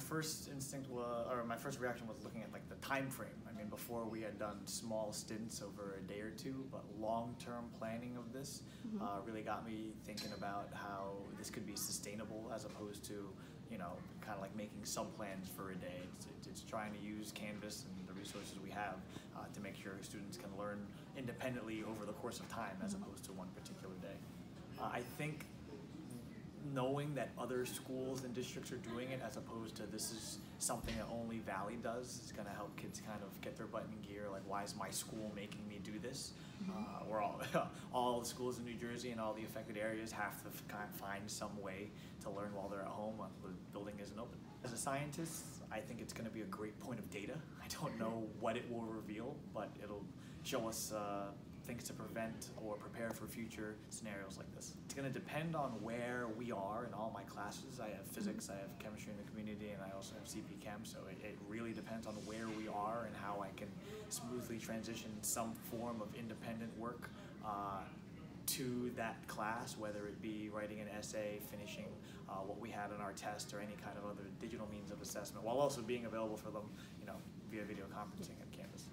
first instinct was, or my first reaction was looking at like the time frame. I mean, before we had done small stints over a day or two, but long-term planning of this Mhm. uh, really got me thinking about how this could be sustainable as opposed to, you know, kind of like making sub plans for a day. It's, it's trying to use Canvas and the resources we have uh, to make sure students can learn independently over the course of time as Mhm. opposed to one particular day. Uh, I think knowing that other schools and districts are doing it as opposed to this is something that only Valley does is going to help kids kind of get their butt in gear. Like, why is my school making me do this? Uh, we're all, all the schools in New Jersey and all the affected areas have to f- kind of find some way to learn while they're at home. while The building isn't open. As a scientist, I think it's going to be a great point of data. I don't know what it will reveal, but it'll show us uh, things to prevent or prepare for future scenarios like this. It's going to depend on where we are in all my classes. I have physics, I have chemistry in the community, and I also have CP Chem. So it, it really depends on where we are and how I can smoothly transition some form of independent work uh, to that class, whether it be writing an essay, finishing uh, what we had on our test, or any kind of other digital means of assessment, while also being available for them, you know, via video conferencing at campus.